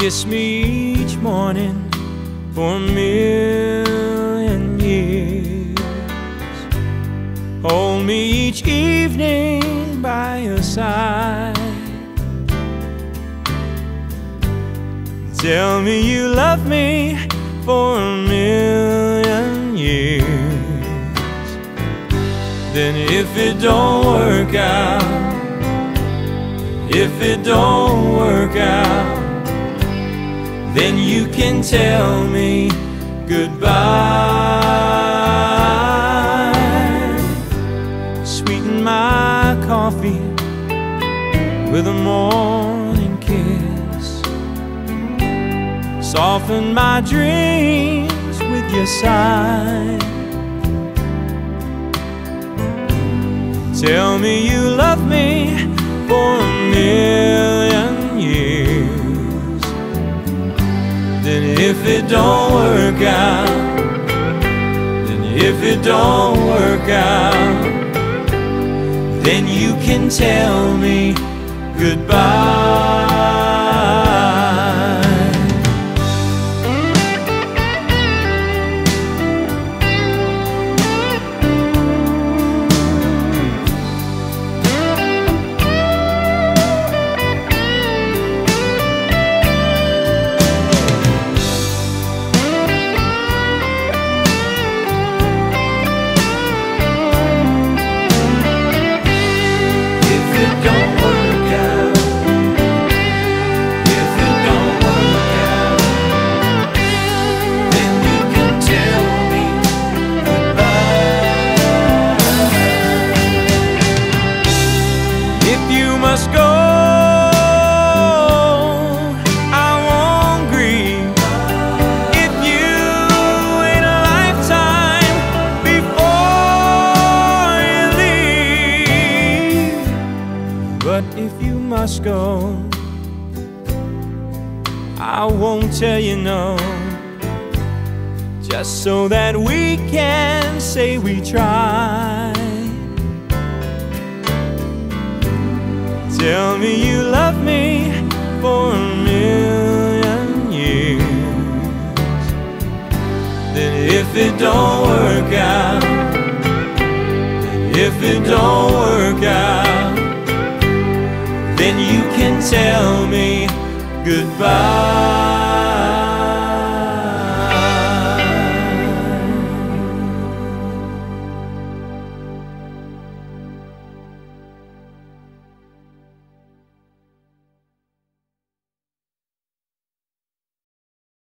Kiss me each morning for a million years. Hold me each evening by your side. Tell me you love me for a million years. Then if it don't work out, if it don't work out, then you can tell me goodbye. Sweeten my coffee with a morning kiss. Soften my dreams with your sigh. Tell me you love me for if it don't work out, then you can tell me goodbye. Go, I won't tell you no. Just so that we can say we tried. Tell me you love me for a million years. Then if it don't work out, if it don't work out, then you can tell me goodbye.